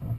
あっ。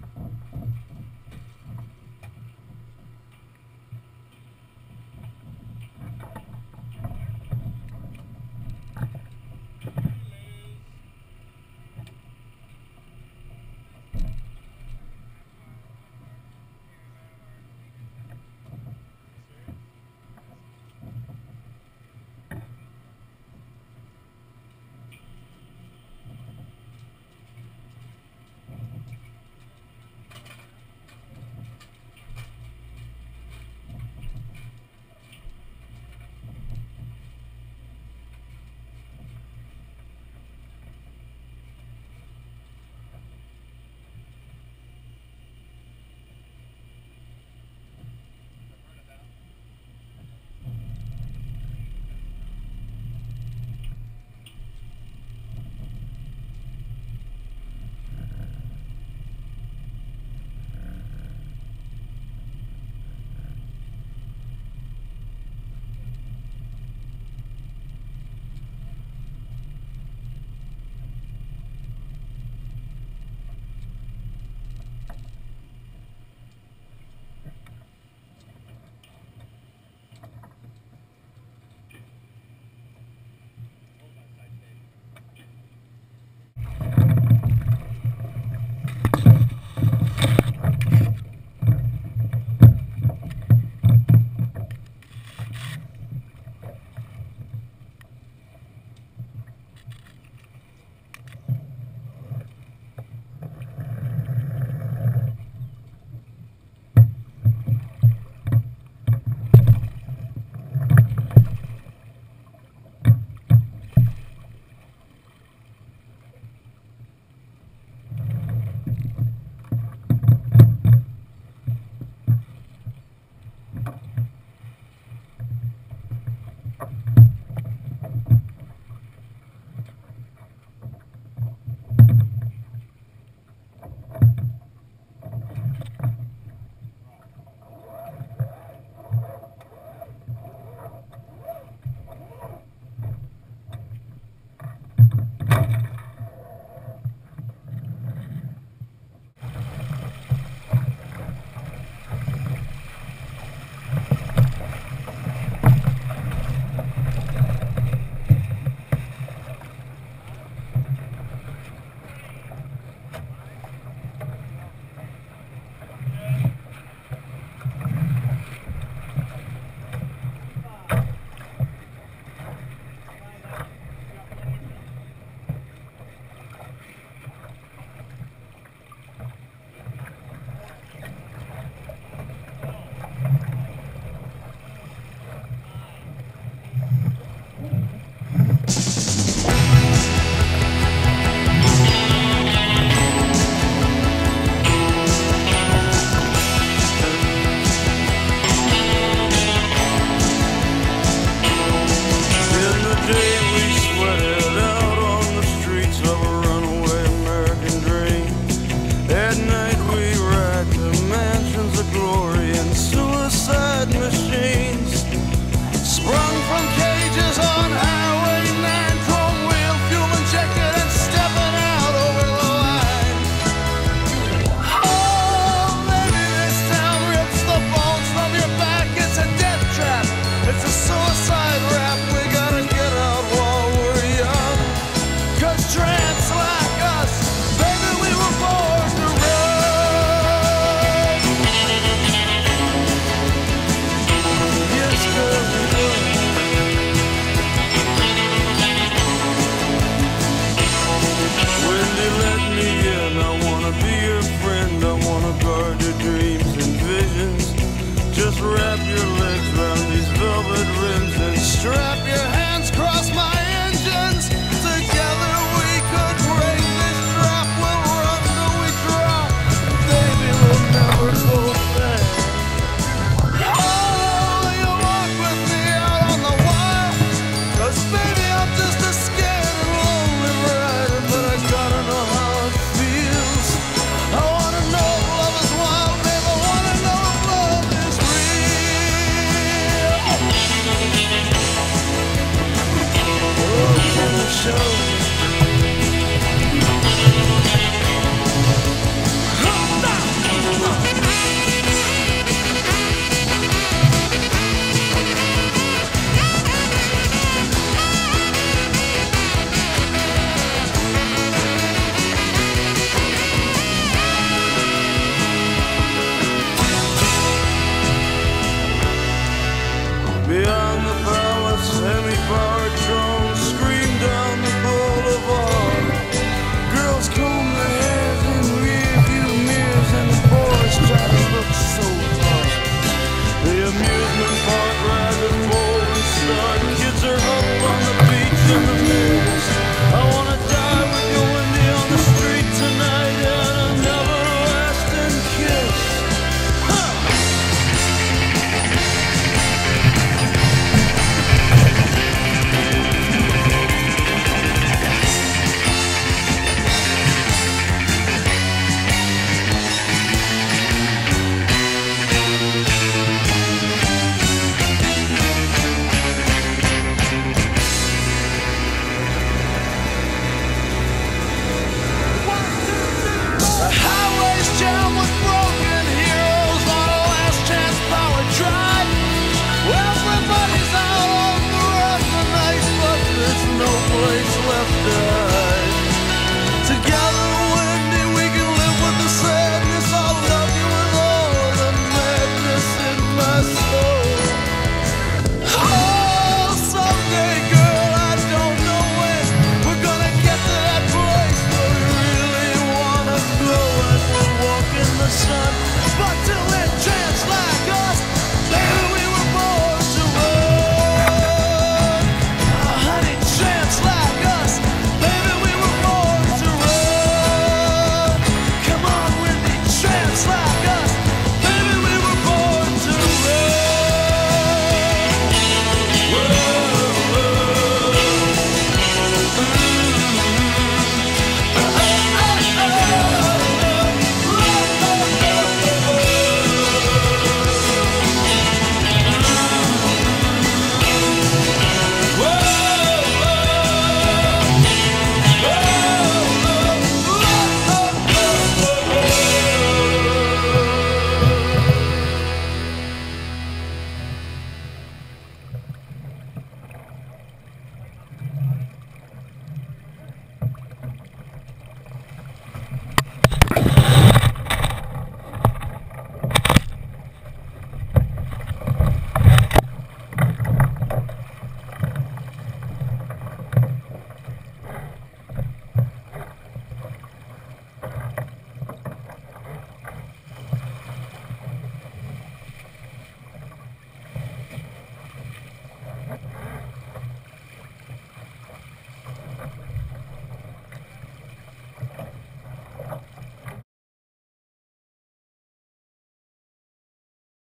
show.